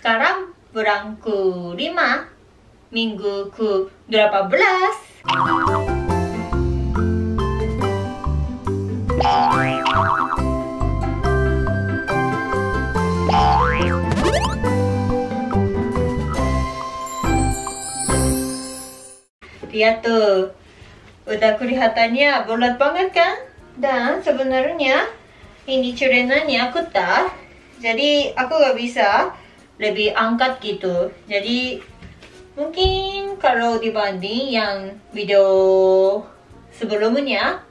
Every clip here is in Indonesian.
Sekarang bulan ke-5 Minggu ke-18 Lihat tuh Udah kelihatannya bulat banget kan? Dan sebenarnya Ini celenanya ketat Jadi aku gak bisa Lebih angkat gitu. Jadi Mungkin kalau dibanding yang video sebelumnya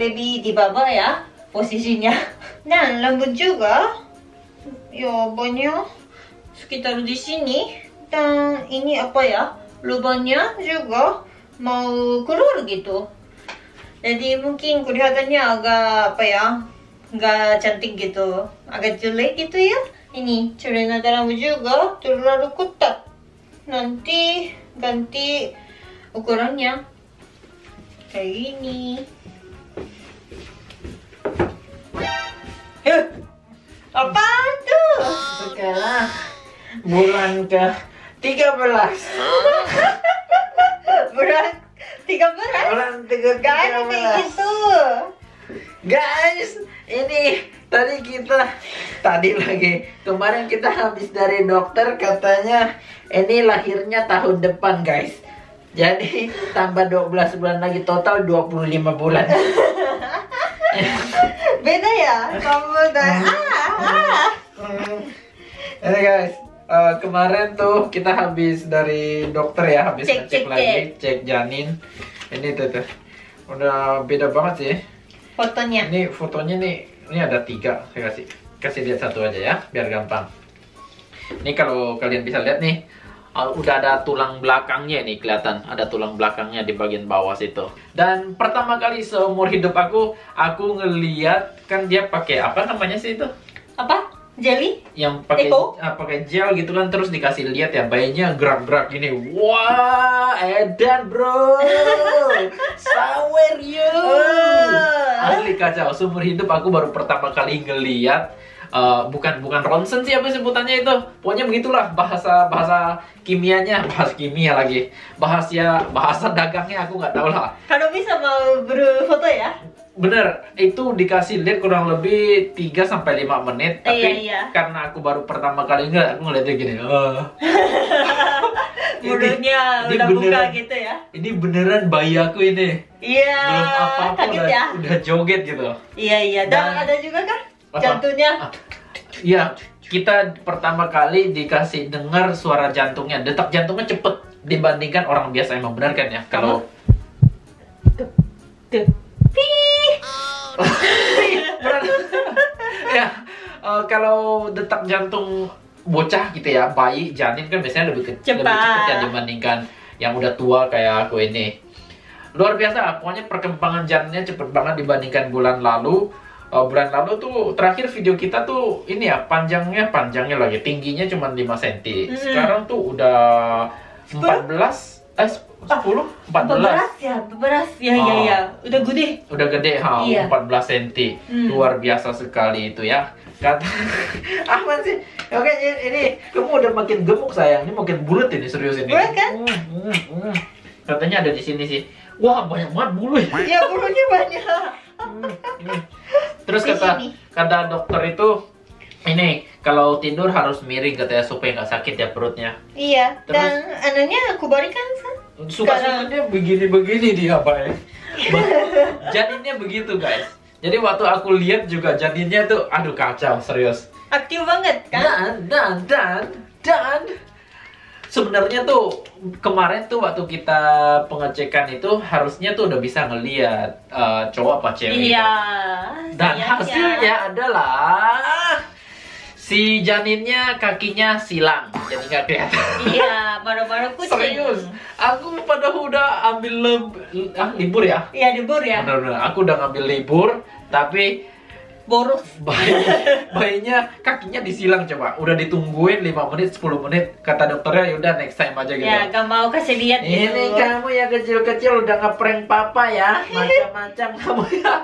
Lebih di bawah ya posisinya. Dan rambut juga. Ya banyak. Sekitar di sini. Dan ini apa ya lubangnya juga mau keluar gitu. Jadi mungkin kelihatannya agak apa ya, nggak cantik gitu, agak jelek gitu ya. Ini celana dalam juga terlalu ketat. Nanti ganti ukurannya kayak gini. Eh, apa tuh? Sekarang bulan ke 13 Bulan 13 Bulan ke Gak ada kayak 13 gitu Guys, ini tadi kita tadi lagi kemarin kita habis dari dokter katanya ini lahirnya tahun depan guys. Jadi tambah 12 bulan lagi total 25 bulan. Beda ya Kamu dan ah, ah. Ini guys, eh, kemarin tuh kita habis dari dokter ya, habis Cek, ngecek cek, lagi, cek janin. Ini tuh tuh, udah beda banget sih. Fotonya Ini fotonya nih, ini ada tiga. Saya kasih kasih lihat satu aja ya, biar gampang. Ini kalau kalian bisa lihat nih, udah ada tulang belakangnya nih kelihatan. Ada tulang belakangnya di bagian bawah situ. Dan pertama kali seumur hidup aku, aku ngeliat kan dia pakai apa namanya sih itu? Apa? Jelly? yang pakai ah, pakai gel gitu kan terus dikasih lihat ya bayinya gerak-gerak gini. Wah edan bro. Sawer you. Oh. asli kacau. Seumur hidup aku baru pertama kali ngeliat uh, bukan bukan ronsen sih apa sebutannya itu. Pokoknya begitulah bahasa bahasa kimianya bahasa kimia lagi. Bahasa bahasa dagangnya aku nggak tahu lah. Kalau bisa mau berfoto ya Bener, itu dikasih lihat kurang lebih 3 sampai 5 menit, tapi Iya, iya. karena aku baru pertama kali enggak, aku ngeliatnya gini. "Ah." Ini- Mulutnya udah buka beneran- gitu ya Ini beneran bayi aku ini. Iya Belum apa-apa udah, ya udah joget gitu. Iya iya Dan Dan- ada juga kan Apa? Jantungnya Ah, Iya, kita pertama kali dikasih dengar suara jantungnya. Detak jantungnya cepet dibandingkan orang biasa emang benar kan ya? Kalau ya eh, kalau detak jantung bocah gitu ya bayi janin kan biasanya lebih kecil lebih Cepat. ya dibandingkan yang udah tua kayak aku ini. Luar biasa pokoknya perkembangan janinnya cepet banget dibandingkan bulan lalu. Eh, bulan lalu tuh terakhir video kita tuh ini ya panjangnya panjangnya lagi tingginya cuma 5 cm sekarang tuh udah 14 eh 10 14 Beras ya Beras. Ya ya Oh. ya. Udah gede. Udah gede ha Iya. 14 cm Hmm. luar biasa sekali itu ya. Kata aman sih oke ini, kamu udah makin gemuk sayang. Ini makin bulat ini serius ini. Bulat kan? Hmm, hmm, hmm. katanya ada di sini sih. Wah banyak banget bulu ya. Ya bulunya banyak. Terus kata kata dokter itu ini kalau tidur harus miring katanya supaya nggak sakit ya perutnya. Iya Terus? Dan anaknya aku berikan kan suka sukanya begini-begini dia apa ya. Janinnya begitu guys. Jadi waktu aku lihat juga janinnya tuh aduh kacau serius. Aktif banget kan? Dan dan dan dan sebenarnya tuh kemarin tuh waktu kita pengecekan itu harusnya tuh udah bisa ngeliat eh, cowok apa cewek Iya. dan sayangnya. hasilnya adalah si janinnya kakinya silang jadi nggak kelihatan. Iya baru-baru kucing. Serius? Aku pada udah ambil leb- ah, libur ya? Iya libur ya. Bener-bener aku udah ngambil libur tapi Boros. bayinya, bayinya kakinya disilang coba. Udah ditungguin 5 menit 10 menit. Kata dokternya yaudah next time aja gitu. Ya gak mau kasih lihat gitu. ini kamu ya kecil-kecil udah ngeprank papa ya. Macam-macam kamu ya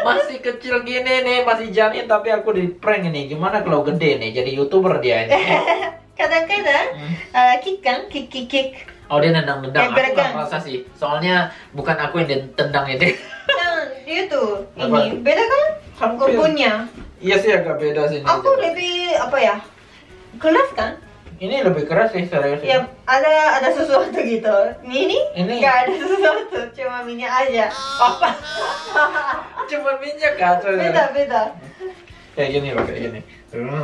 masih kecil gini nih masih janin tapi aku di prank ini gimana kalau gede nih jadi youtuber dia ini kadang-kadang Hmm. uh, kick kan kick kick kick Oh dia nendang-nendang, Ya, aku nggak merasa sih. Soalnya bukan aku yang tendang ini. nah dia tuh ini beda kan Hampir. kumpulnya Iya sih agak beda sih. aku lebih apa ya keras kan Ini lebih keras sih serius. ya ada ada sesuatu gitu ini Ini. nggak ada sesuatu cuma minyak aja Apa? Cuma minyak kacau. beda beda Kayak gini loh, kayak gini.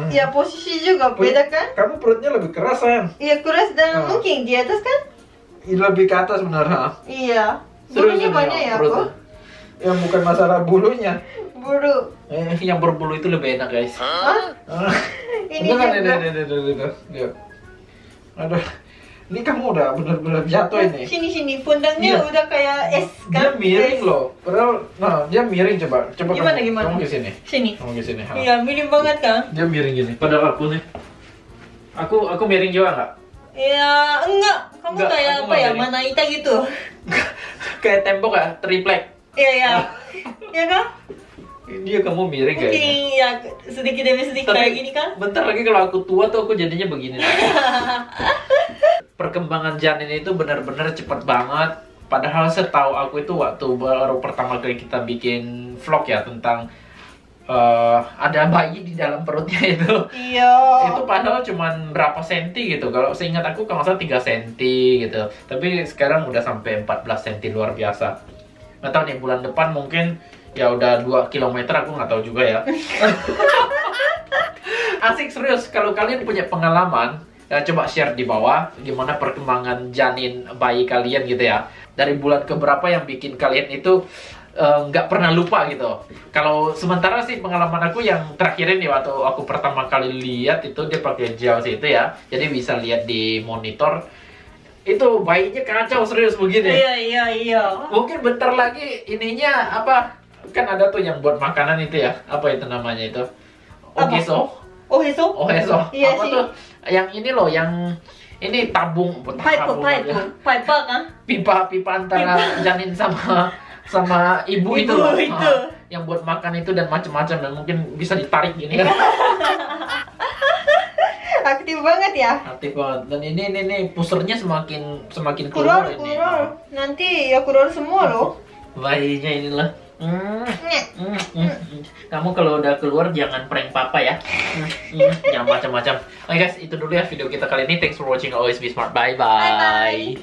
Ya posisi juga beda kan Kamu perutnya lebih keras kan? iya keras dan Ah. mungkin di atas kan Lebih ke atas benar ha? iya bulunya banyak ya aku perutnya. Ya bukan masalah bulunya. bulu Eh, yang berbulu itu lebih enak guys. Hah? Ah. ini juga ini, ini, ini, ini, ini, Lihat. Aduh. Ini kamu udah benar-benar jatuh ini. sini sini pundaknya Iya. udah kayak es Dia kan miring Es. loh. Padahal, nah dia miring coba. Coba Gimana, kamu, gimana? kamu ke sini. sini Kamu ke sini. iya miring banget kan Dia miring gini. Padahal aku nih. Aku aku miring juga nggak? ya enggak kamu Enggak, kayak apa ya mana ita gitu Kayak tembok ya, triplek. iya iya ya kan Dia kamu miring mungkin kayaknya. ya sedikit demi sedikit kayak gini kan bentar lagi kalau aku tua tuh aku jadinya begini. Perkembangan janin itu benar-benar cepat banget. Padahal setahu aku itu waktu baru pertama kali kita bikin vlog ya tentang eh, ada bayi di dalam perutnya itu. iya Itu padahal cuman berapa senti gitu. Kalau seingat aku kalau salah 3 senti gitu. Tapi sekarang udah sampai 14 senti luar biasa. Nggak tahu nih bulan depan mungkin ya udah 2 km aku nggak tahu juga ya. Asik serius kalau kalian punya pengalaman ya coba share di bawah gimana perkembangan janin bayi kalian gitu ya. Dari bulan ke berapa yang bikin kalian itu eh, nggak pernah lupa gitu. Kalau sementara sih pengalaman aku yang terakhir ini waktu aku pertama kali lihat itu dia pakai gel itu ya. Jadi bisa lihat di monitor itu bayinya kacau serius begini. iya iya iya Mungkin bentar lagi ininya apa? Kan ada tuh yang buat makanan itu ya. Apa itu namanya itu? Ogeso. oh itu Oh, eso. Iya apa sih. tuh? Yang ini loh, yang ini tabung, pipe pipe pipe kan pipa pipa antara janin sama sama ibu, itu Ibu loh. itu. Ah, yang buat makan itu dan macam-macam dan mungkin bisa ditarik gini kan. aktif banget ya Aktif banget. Dan ini ini nih pusernya semakin semakin keluar keluar, ini. keluar nanti ya keluar semua loh Bayinya inilah. Kamu kalau udah keluar jangan prank papa ya. Jangan macam-macam. Oke guys, itu dulu ya video kita kali ini. Thanks for watching. Always be smart. Bye bye. Bye-bye.